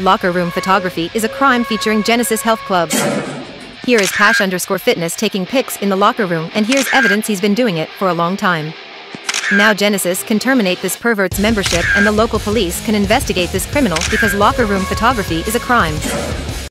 Locker room photography is a crime featuring Genesis Health Club. Here is Posh underscore fitness taking pics in the locker room, and here's evidence he's been doing it for a long time. Now Genesis can terminate this pervert's membership and the local police can investigate this criminal because locker room photography is a crime.